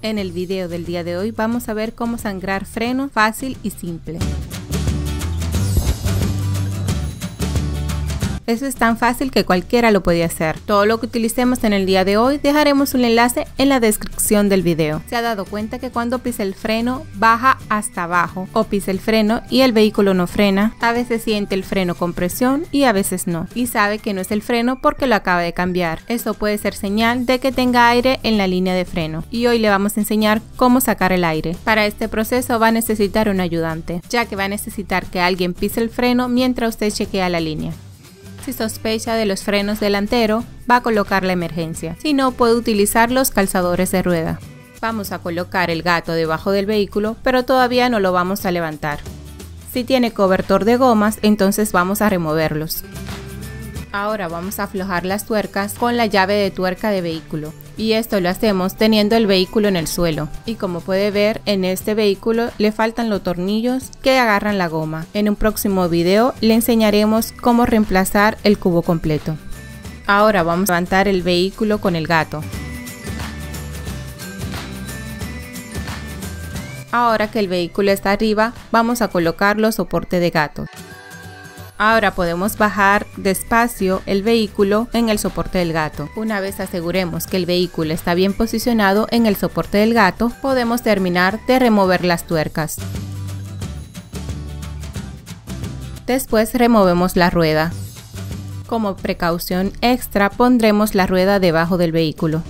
En el video del día de hoy vamos a ver cómo sangrar freno fácil y simple. Eso es tan fácil que cualquiera lo puede hacer. Todo lo que utilicemos en el día de hoy dejaremos un enlace en la descripción del video. Se ha dado cuenta que cuando pisa el freno baja hasta abajo o pisa el freno y el vehículo no frena. A veces siente el freno con presión y a veces no. Y sabe que no es el freno porque lo acaba de cambiar. Eso puede ser señal de que tenga aire en la línea de freno. Y hoy le vamos a enseñar cómo sacar el aire. Para este proceso va a necesitar un ayudante, ya que va a necesitar que alguien pise el freno mientras usted chequea la línea. Si sospecha de los frenos delantero, va a colocar la emergencia. Si no, puede utilizar los calzadores de rueda. Vamos a colocar el gato debajo del vehículo, pero todavía no lo vamos a levantar. Si tiene cobertor de gomas, entonces vamos a removerlos. Ahora vamos a aflojar las tuercas con la llave de tuerca de vehículo y esto lo hacemos teniendo el vehículo en el suelo. Y como puede ver en este vehículo le faltan los tornillos que agarran la goma. En un próximo video le enseñaremos cómo reemplazar el cubo completo. Ahora vamos a levantar el vehículo con el gato. Ahora que el vehículo está arriba, vamos a colocar los soportes de gato. Ahora podemos bajar despacio el vehículo en el soporte del gato. Una vez aseguremos que el vehículo está bien posicionado en el soporte del gato, podemos terminar de remover las tuercas. Después removemos la rueda. Como precaución extra pondremos la rueda debajo del vehículo.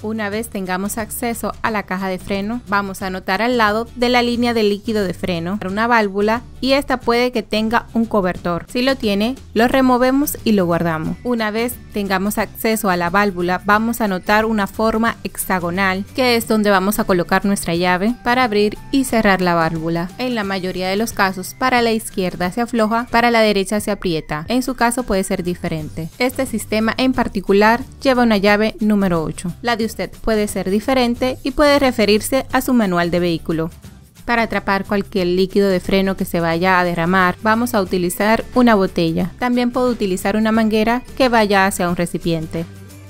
Una vez tengamos acceso a la caja de freno, vamos a anotar al lado de la línea de líquido de freno una válvula y esta puede que tenga un cobertor. Si lo tiene, lo removemos y lo guardamos. Una vez tengamos acceso a la válvula, vamos a anotar una forma hexagonal, que es donde vamos a colocar nuestra llave para abrir y cerrar la válvula. En la mayoría de los casos, para la izquierda se afloja, para la derecha se aprieta. En su caso puede ser diferente. Este sistema en particular lleva una llave número 8. La de usted puede ser diferente y puede referirse a su manual de vehículo. Para atrapar cualquier líquido de freno que se vaya a derramar, vamos a utilizar una botella. También puedo utilizar una manguera que vaya hacia un recipiente.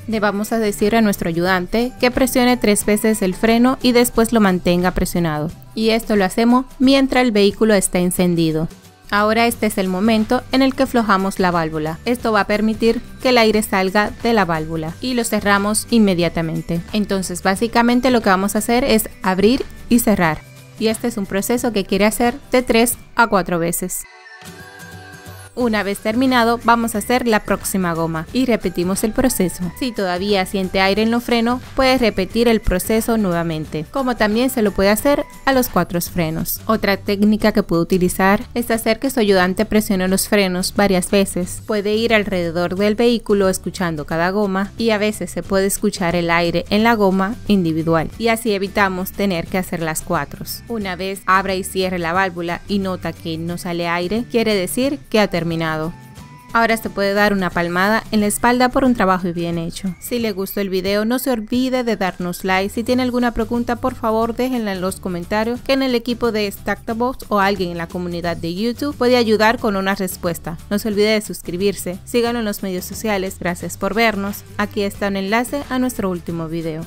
Le vamos a decir a nuestro ayudante que presione tres veces el freno y después lo mantenga presionado. Y esto lo hacemos mientras el vehículo está encendido. Ahora este es el momento en el que aflojamos la válvula. Esto va a permitir que el aire salga de la válvula y lo cerramos inmediatamente. Entonces básicamente lo que vamos a hacer es abrir y cerrar. Y este es un proceso que quiere hacer de 3 a 4 veces. Una vez terminado, vamos a hacer la próxima goma y repetimos el proceso. Si todavía siente aire en los frenos, puedes repetir el proceso nuevamente, como también se lo puede hacer a los cuatro frenos. Otra técnica que puede utilizar es hacer que su ayudante presione los frenos varias veces. Puede ir alrededor del vehículo escuchando cada goma y a veces se puede escuchar el aire en la goma individual y así evitamos tener que hacer las cuatro. Una vez abra y cierre la válvula y nota que no sale aire, quiere decir que ha terminado Ahora se puede dar una palmada en la espalda por un trabajo bien hecho. Si le gustó el video no se olvide de darnos like. Si tiene alguna pregunta por favor déjenla en los comentarios que en el equipo de Box o alguien en la comunidad de YouTube puede ayudar con una respuesta. No se olvide de suscribirse, síganlo en los medios sociales. Gracias por vernos. Aquí está un enlace a nuestro último video.